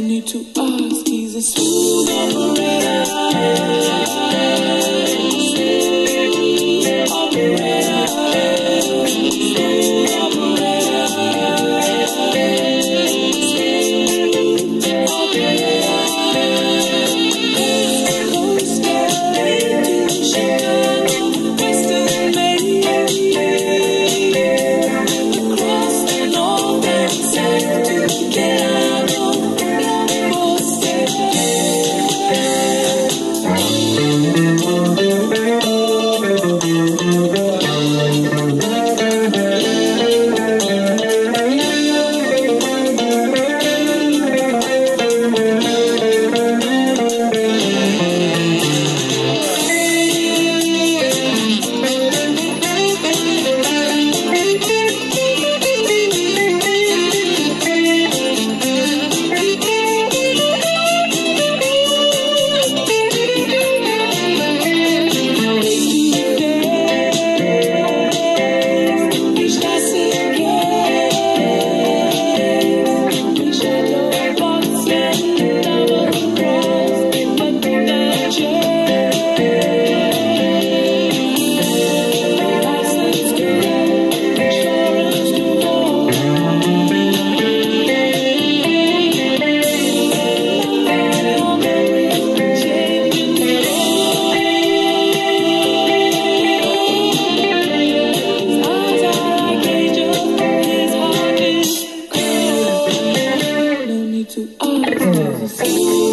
No need to ask, he's a smooth operator. Hum.